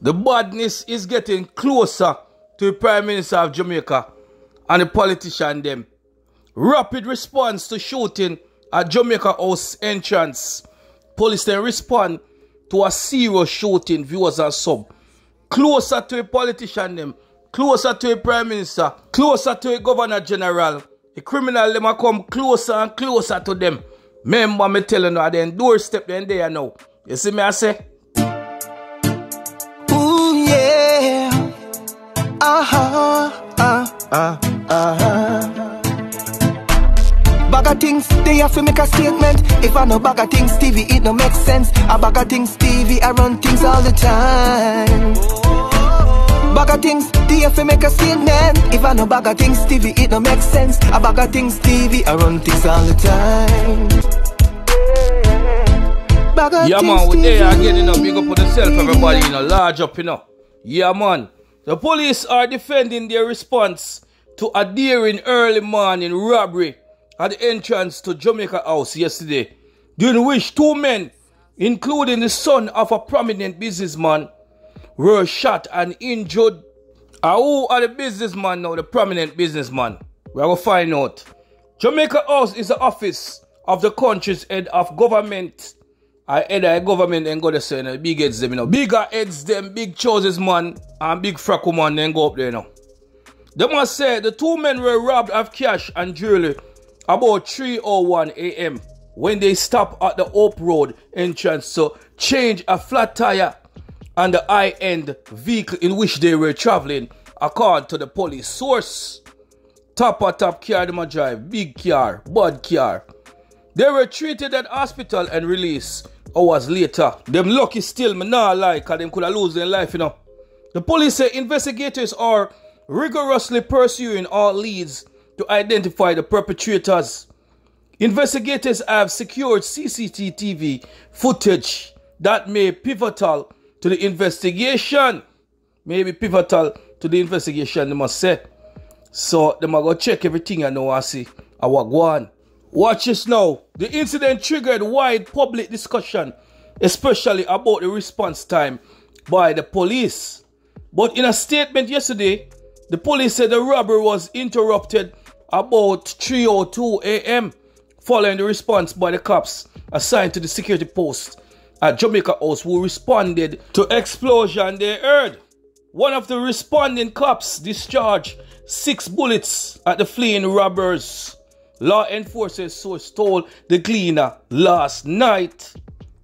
The badness is getting closer to the Prime Minister of Jamaica and the politician them. Rapid response to shooting at Jamaica House entrance. Police then respond to a serious shooting, viewers and sub. Closer to a politician them, closer to a Prime Minister, closer to a Governor General. The criminal them come closer and closer to them. Remember me telling you, they doorstep then there now. You see me I say? Uh-huh. Uh, uh, uh-huh. Bag of things, they have to make a statement. If I know bag of things, Stevie, it no make sense. A bag of things, Stevie, I run things all the time. Bag of things, they have to make a statement. If I know bag of things, Stevie, it no make sense. A bag of things, Stevie, I run things all the time. Bag of Yeah, man, we there again, you know, big up on yourself, everybody, you know, large up, you know. Yeah, man. The police are defending their response to a daring early morning robbery at the entrance to Jamaica House yesterday, during which two men, including the son of a prominent businessman, were shot and injured. Uh, who are the businessman now, the prominent businessman? We will find out. Jamaica House is the office of the country's head of government. I of government and go to say, big heads them, you know. Bigger heads them, big choices man, and big frack man, then go up there, you know. They must say the two men were robbed of cash and jewelry about 3.01 a.m. when they stopped at the Hope Road entrance to change a flat tire on the high-end vehicle in which they were traveling, according to the police source. Top of top car them a drive, big car, bad car. They were treated at hospital and released Oh, hours later. Them lucky still, me nah lie, cause them could have lose their life, you know. The police say investigators are rigorously pursuing all leads to identify the perpetrators. Investigators have secured CCTV footage that may pivotal to the investigation. Maybe pivotal to the investigation, they must say. So them a go check everything I know I see I what go on. Watch this now. The incident triggered wide public discussion, especially about the response time by the police. But in a statement yesterday, the police said the robbery was interrupted about 3:02 a.m. following the response by the cops assigned to the security post at Jamaica House who responded to explosion they heard. One of the responding cops discharged six bullets at the fleeing robbers. Law enforcement source told the Gleaner last night.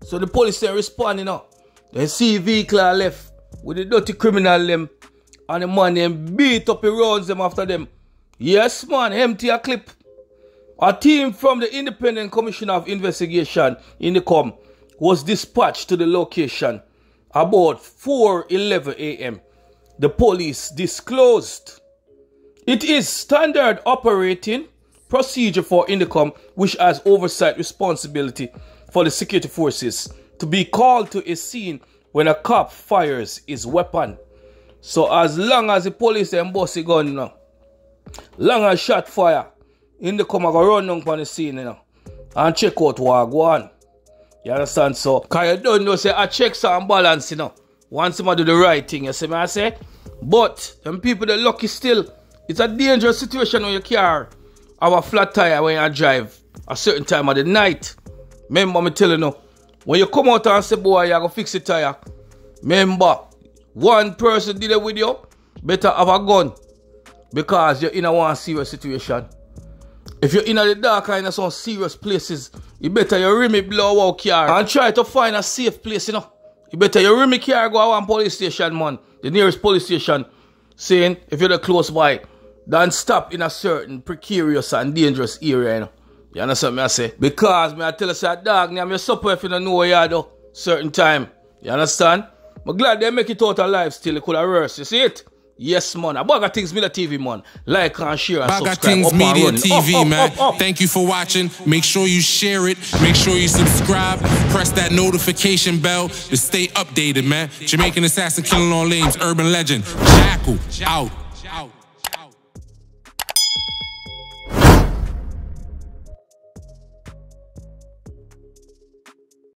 So the police are responding now. They see vehicle left with the dirty criminal them and the man them beat up the roads them after them. Yes man, empty a clip. A team from the Independent Commission of Investigation INDECOM was dispatched to the location about 4:11 a.m. The police disclosed it is standard operating procedure for INDECOM, which has oversight responsibility for the security forces, to be called to a scene when a cop fires his weapon. So as long as the police and boss a gun now, long as shot fire, INDECOM a go run down the scene you and check out what go on. You understand? So, cause you don't know, say, I check some balance, you know. Once somebody do the right thing, you see me, I say. But, them people that lucky still, it's a dangerous situation on your car have a flat tire when you drive a certain time of the night. Remember me telling you, when you come out and say, boy, you gonna fix the tire, remember, one person did it with you, better have a gun. Because you're in a one serious situation. If you're in the dark and in some serious places, you better you rim it blow out car and try to find a safe place, you know. You better you rim it car go to one police station, man. The nearest police station. Saying if you're the close by, then stop in a certain precarious and dangerous area, you know. You understand me I say? Because me I tell you say dog, me I'm supper if you don't know where you are though. Certain time. You understand? I'm glad they make it out alive still. It could have worse. You see it? Yes, man. A BaggaThingz Media TV, man. Like and share and Baga subscribe. Things Up Media. TV, Up, up, man. up. Thank you for watching. Make sure you share it. Make sure you subscribe. Press that notification bell to stay updated, man. Jamaican assassin killing all names. Urban legend. Jackal out.